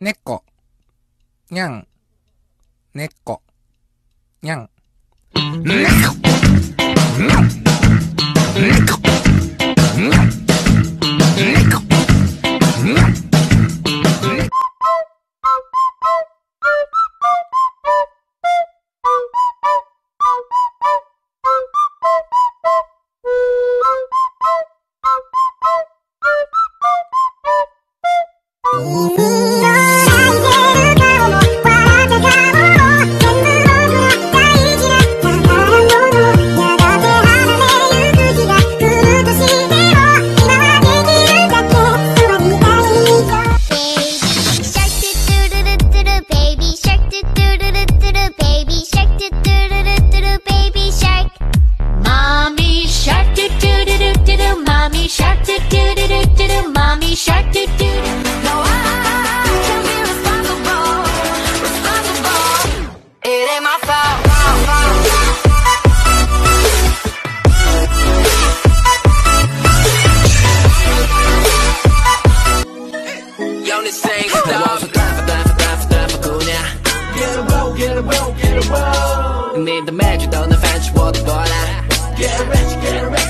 猫、にゃん、猫、にゃん。猫猫猫你的每 sing stop Need the magic, don't the fetch what the ball Get rich, get rich.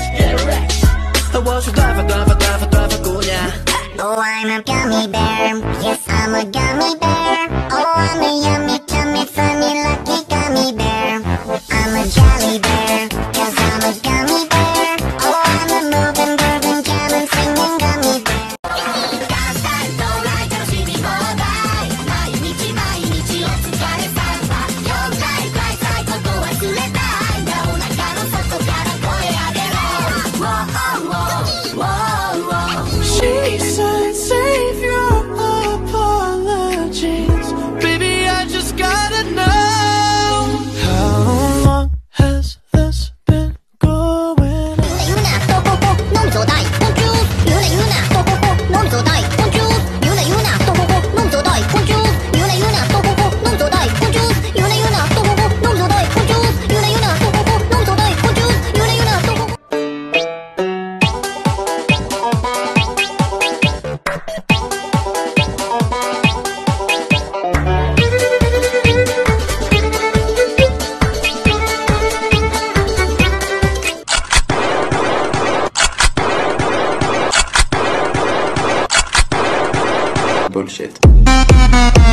Bullshit.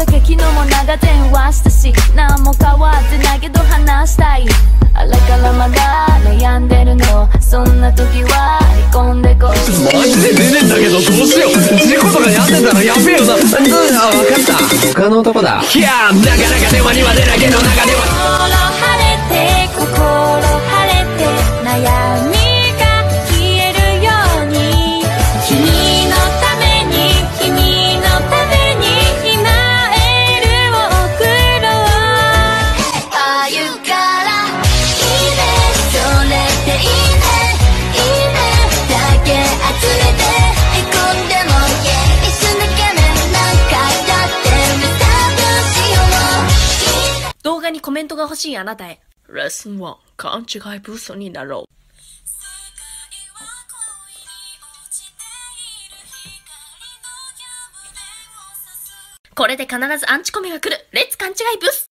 ゃけ昨日も長電話したし何も変わってないけど話したいあれからまだ悩んでるのそんな時は離婚でこうマジで出ねんだけどどうしよう事故とかやってた。らやべえよなうんあ分かった他の男だ。いやなかなか電話には出ないけど中ではにコメントが欲しいあなたへ。レッスン1、勘違いブーストになろう。これで必ずアンチコメが来る。レッツ勘違いブース